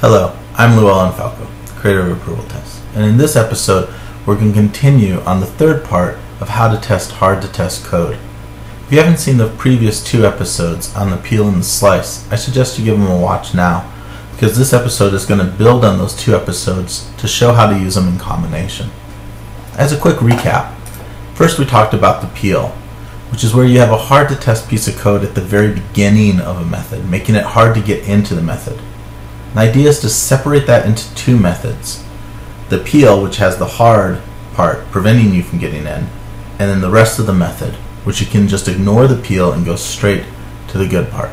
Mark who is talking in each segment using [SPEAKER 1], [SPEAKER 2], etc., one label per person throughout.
[SPEAKER 1] Hello, I'm Llewellyn Falco, creator of Approval Tests, and in this episode we're going to continue on the third part of how to test hard to test code. If you haven't seen the previous two episodes on the peel and the slice, I suggest you give them a watch now because this episode is going to build on those two episodes to show how to use them in combination. As a quick recap, first we talked about the peel, which is where you have a hard to test piece of code at the very beginning of a method, making it hard to get into the method. The idea is to separate that into two methods. The peel, which has the hard part preventing you from getting in, and then the rest of the method, which you can just ignore the peel and go straight to the good part.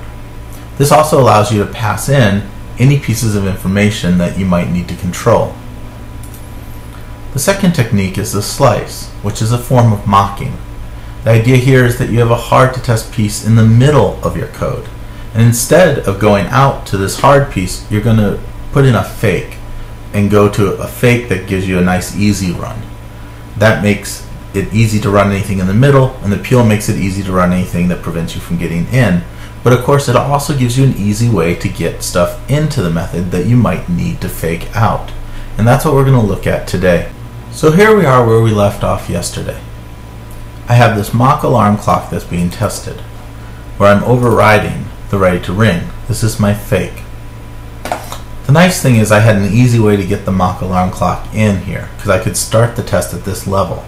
[SPEAKER 1] This also allows you to pass in any pieces of information that you might need to control. The second technique is the slice, which is a form of mocking. The idea here is that you have a hard to test piece in the middle of your code. And instead of going out to this hard piece, you're going to put in a fake and go to a fake that gives you a nice easy run. That makes it easy to run anything in the middle, and the peel makes it easy to run anything that prevents you from getting in. But of course, it also gives you an easy way to get stuff into the method that you might need to fake out. And that's what we're going to look at today. So here we are where we left off yesterday. I have this mock alarm clock that's being tested, where I'm overriding the ready to ring. This is my fake. The nice thing is I had an easy way to get the mock alarm clock in here, because I could start the test at this level.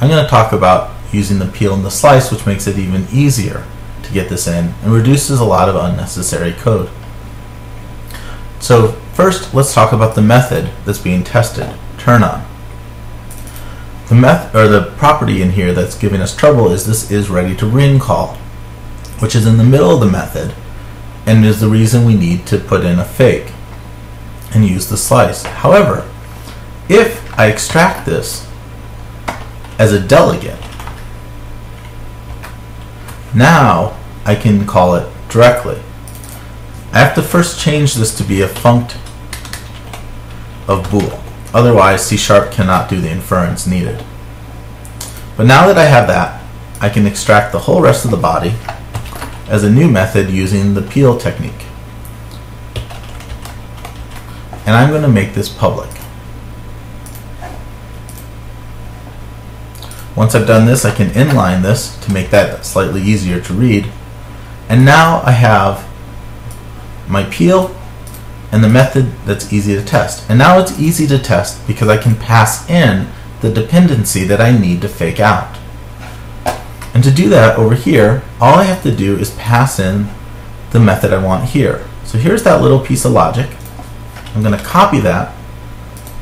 [SPEAKER 1] I'm going to talk about using the peel and the slice, which makes it even easier to get this in and reduces a lot of unnecessary code. So first, let's talk about the method that's being tested, turn on. The meth or the property in here that's giving us trouble is this is ready to ring call, which is in the middle of the method and is the reason we need to put in a fake and use the slice. However, if I extract this as a delegate, now I can call it directly. I have to first change this to be a Func of bool. Otherwise, C Sharp cannot do the inference needed. But now that I have that, I can extract the whole rest of the body as a new method using the peel technique. And I'm going to make this public. Once I've done this, I can inline this to make that slightly easier to read. And now I have my peel and the method that's easy to test. And now it's easy to test because I can pass in the dependency that I need to fake out. And to do that over here, all I have to do is pass in the method I want here. So here's that little piece of logic. I'm going to copy that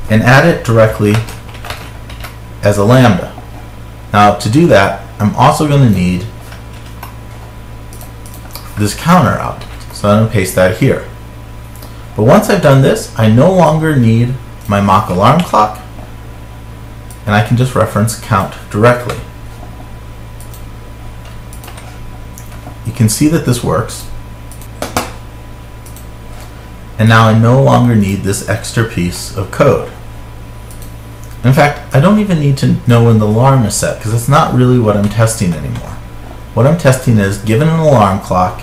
[SPEAKER 1] and add it directly as a lambda. Now to do that, I'm also going to need this counter out. So I'm going to paste that here. But once I've done this, I no longer need my mock alarm clock, and I can just reference count directly. You can see that this works. And now I no longer need this extra piece of code. In fact, I don't even need to know when the alarm is set because it's not really what I'm testing anymore. What I'm testing is given an alarm clock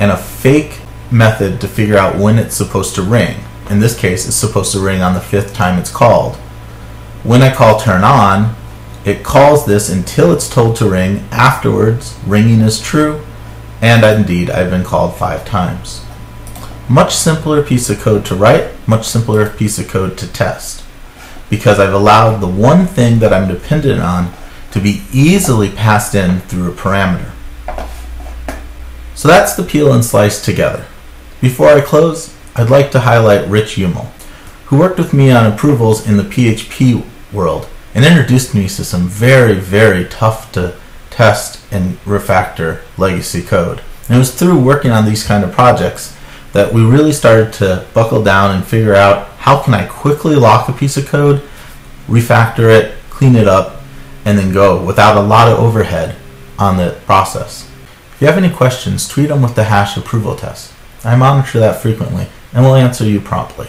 [SPEAKER 1] and a fake method to figure out when it's supposed to ring. In this case, it's supposed to ring on the fifth time it's called. When I call turn on, it calls this until it's told to ring. Afterwards, ringing is true, and indeed, I've been called five times. Much simpler piece of code to write, much simpler piece of code to test, because I've allowed the one thing that I'm dependent on to be easily passed in through a parameter. So that's the peel and slice together. Before I close, I'd like to highlight Rich Yumul, who worked with me on approvals in the PHP world and introduced me to some very, very tough to test and refactor legacy code. And it was through working on these kind of projects that we really started to buckle down and figure out how can I quickly lock a piece of code, refactor it, clean it up, and then go without a lot of overhead on the process. If you have any questions, tweet them with the hash approval test. I monitor that frequently and will answer you promptly.